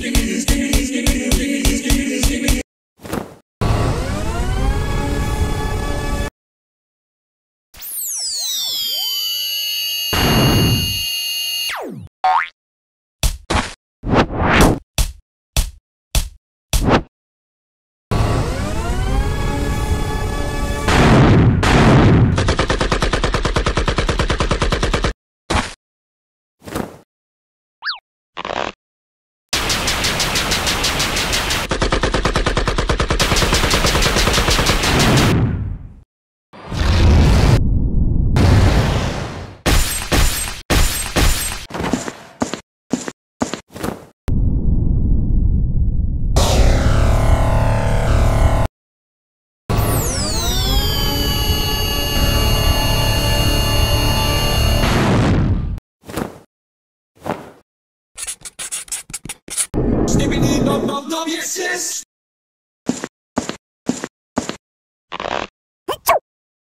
Skibidi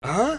Huh?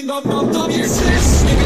Skibidi dum dum dum, yes yes.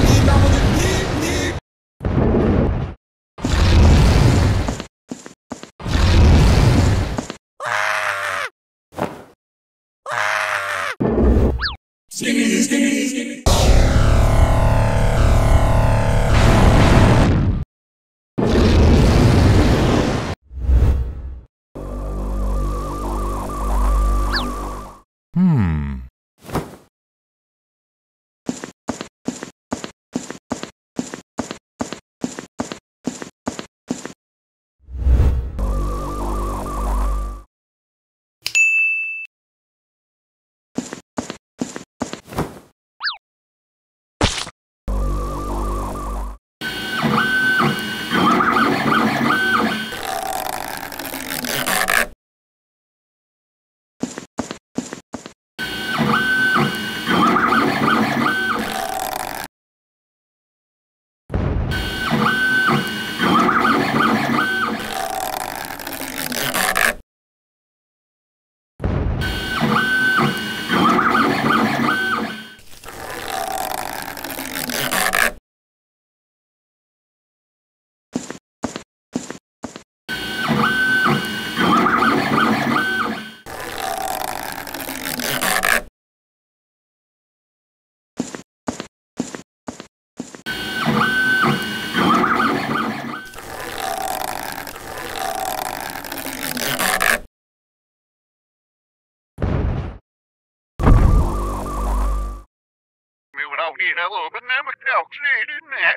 Know, but never talks, isn't that?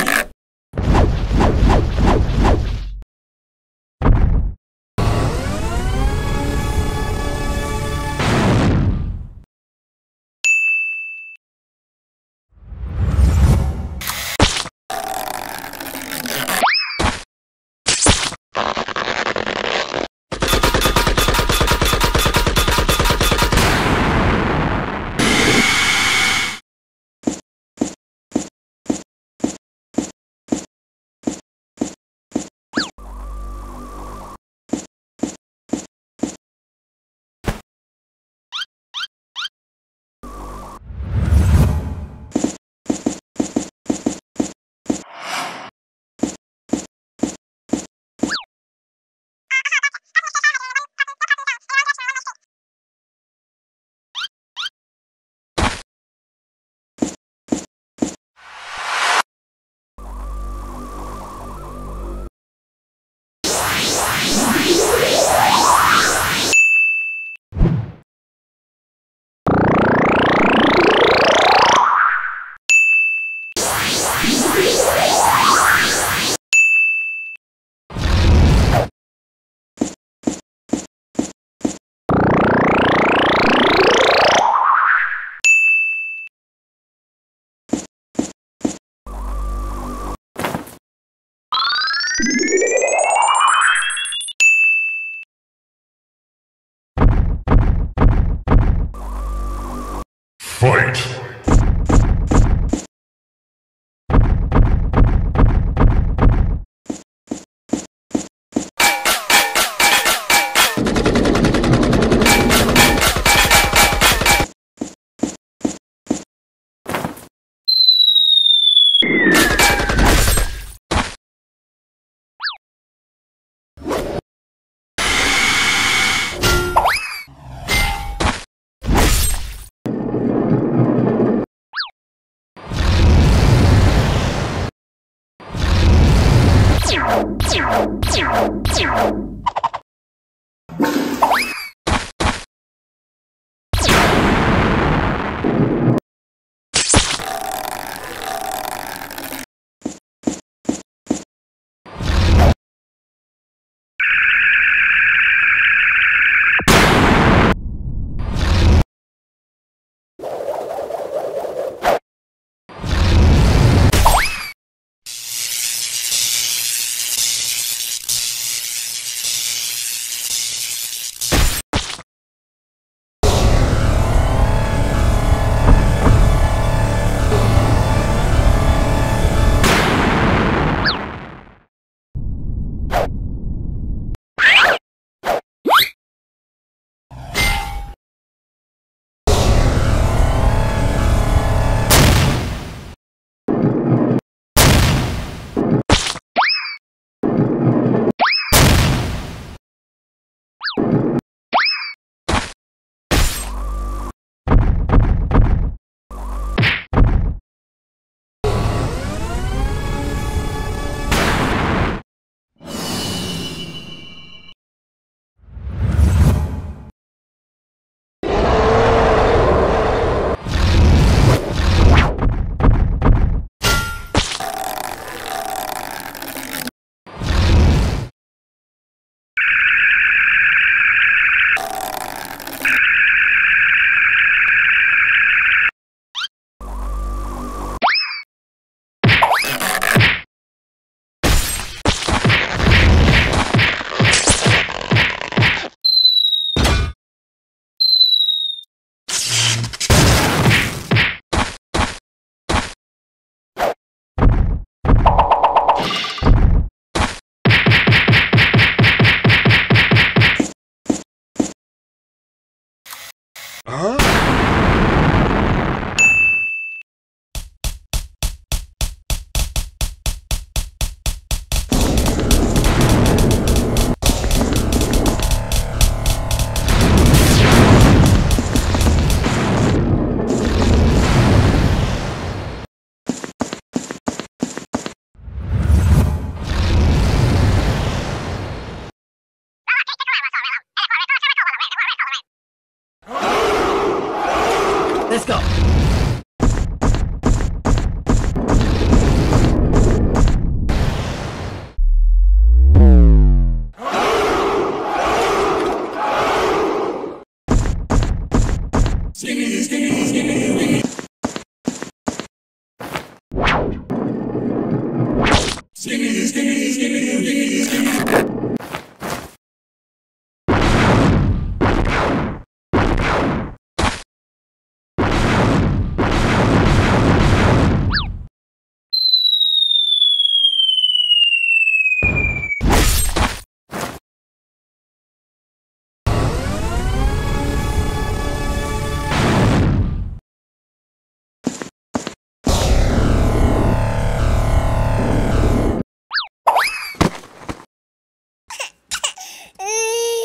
Yeah.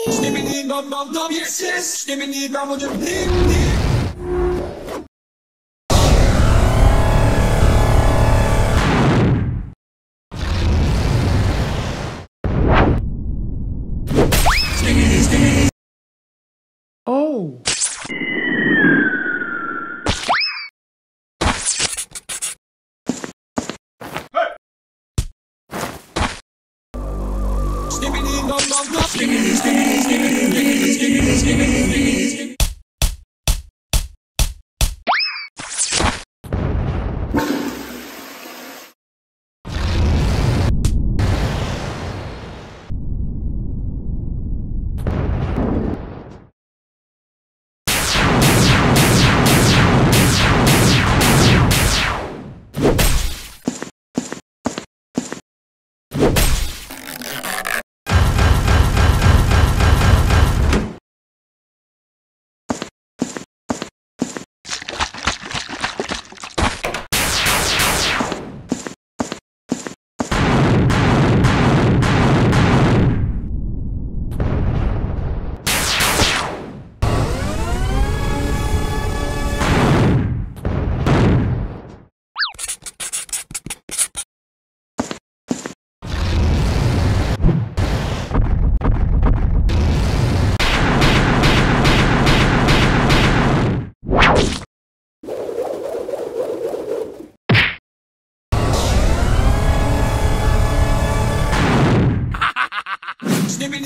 Dip dip. Oh. Snippity dum dum dum. Snippity snippity snippity snippity snippity snippity.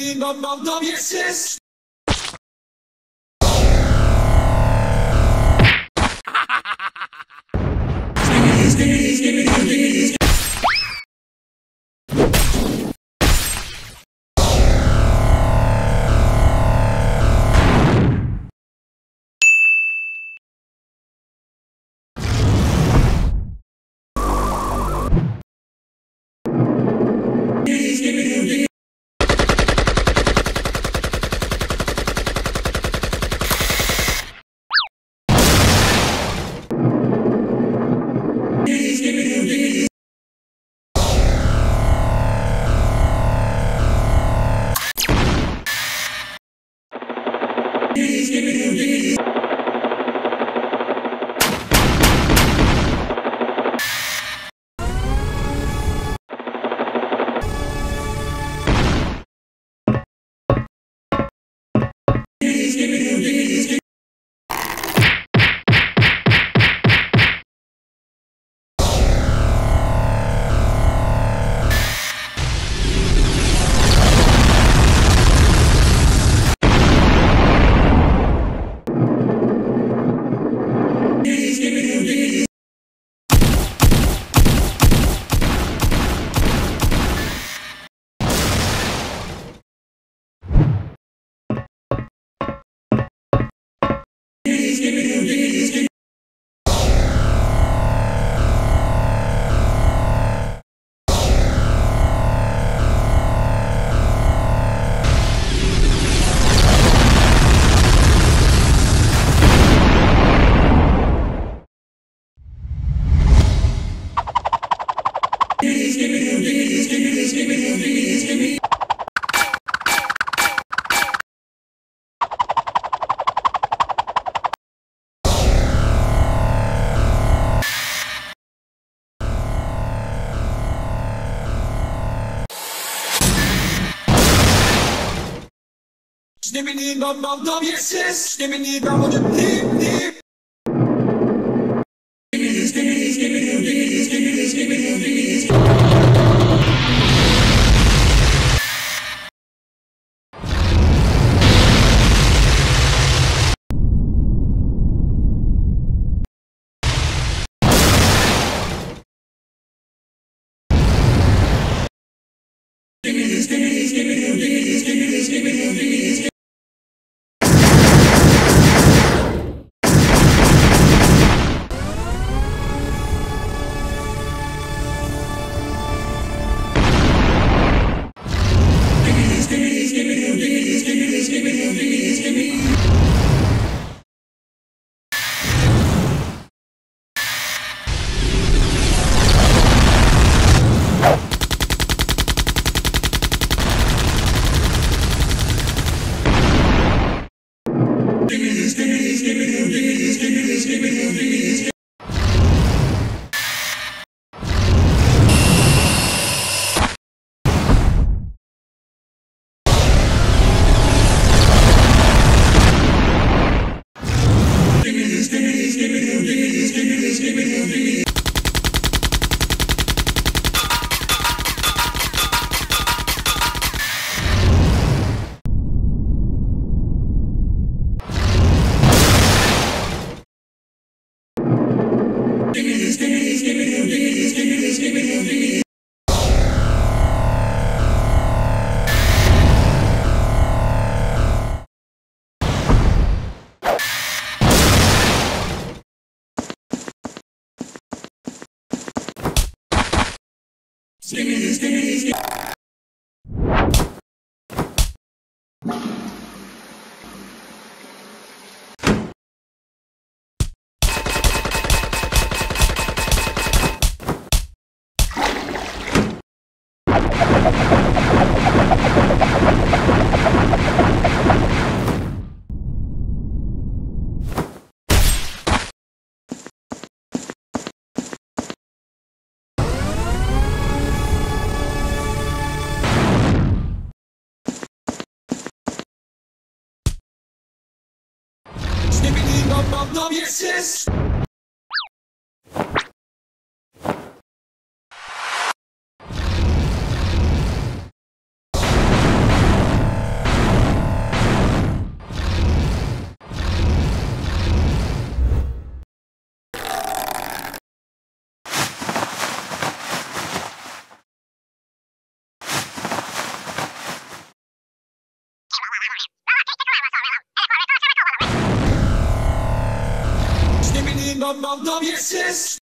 Snippity dum dum dum, yes yes. Snippity snippity snippity snippity. Snippity dum dum dum, yes yes. Snippity dum dum dip dip. Skibidi dum dum dum, yes. Skibidi dum dum dum,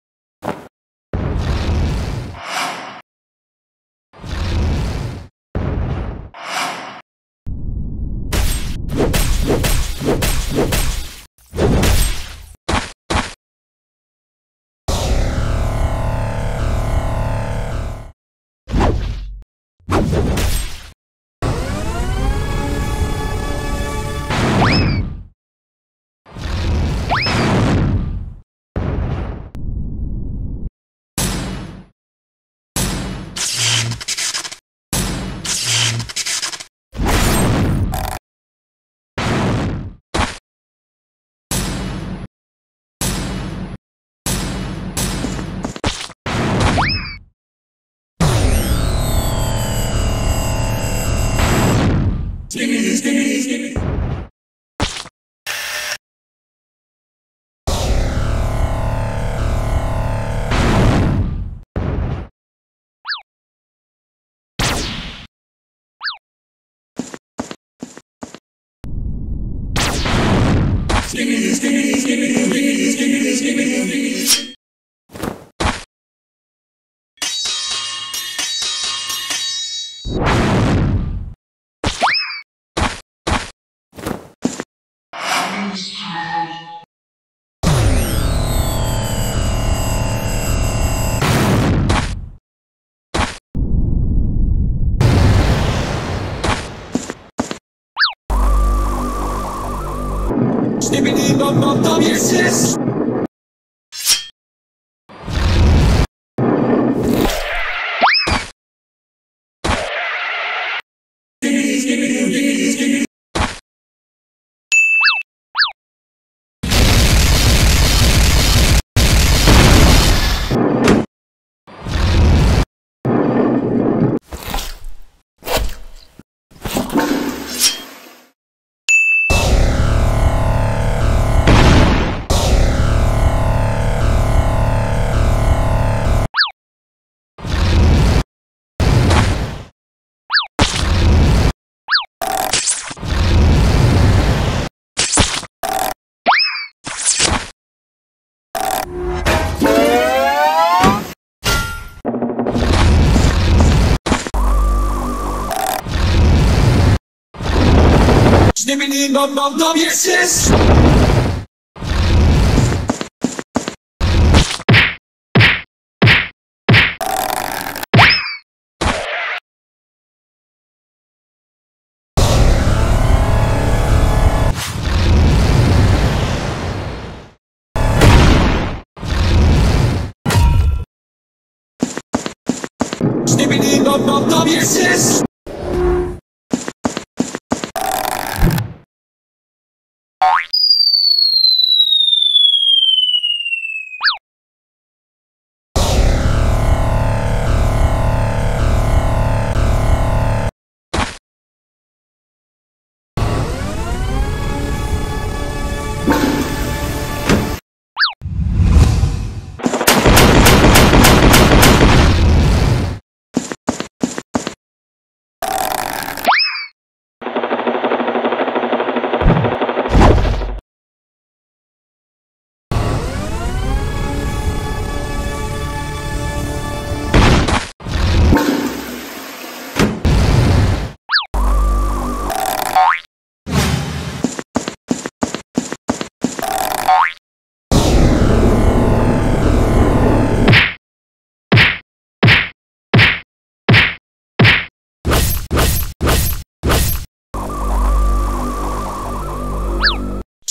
Skibidi, skibidi, skibidi, skibidi, skibidi, skibidi, skibidi. Snippity dum dum dum, yes, yes. Snippity dum dum dum,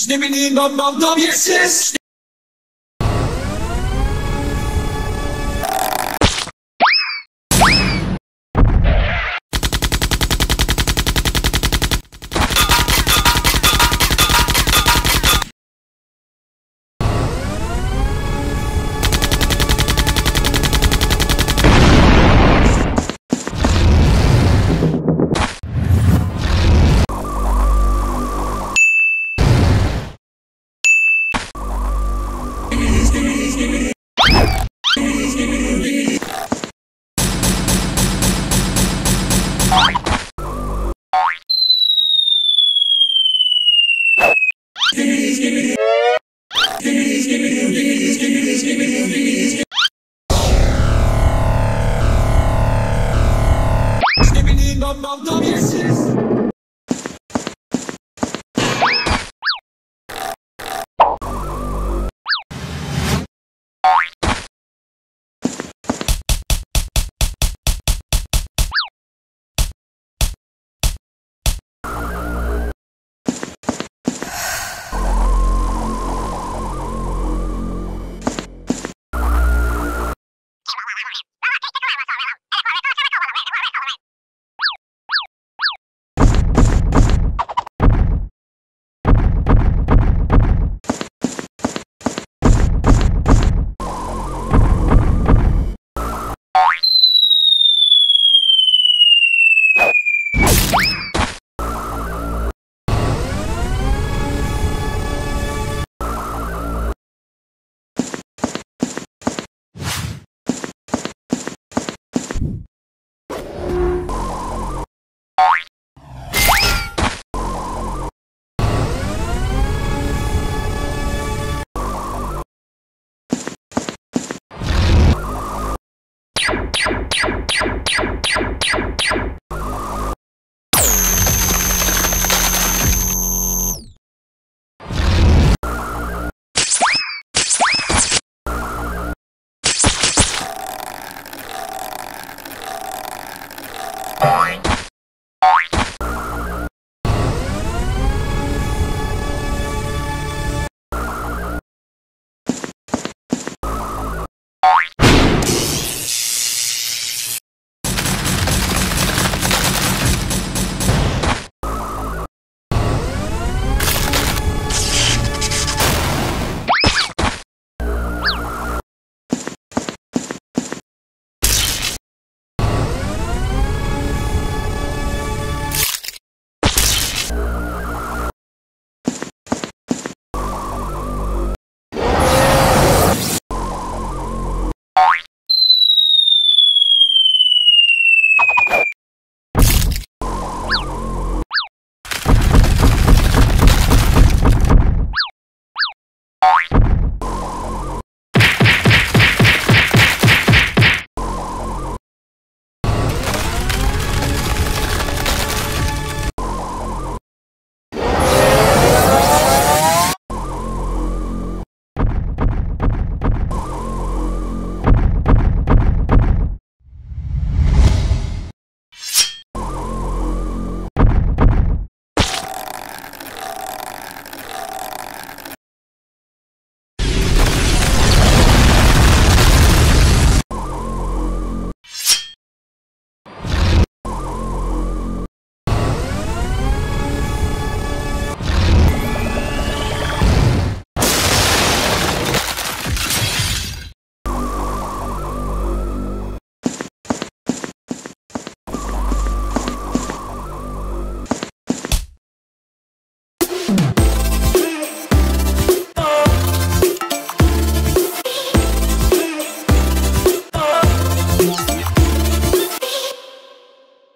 yes, yes. Snippity dum dum dum,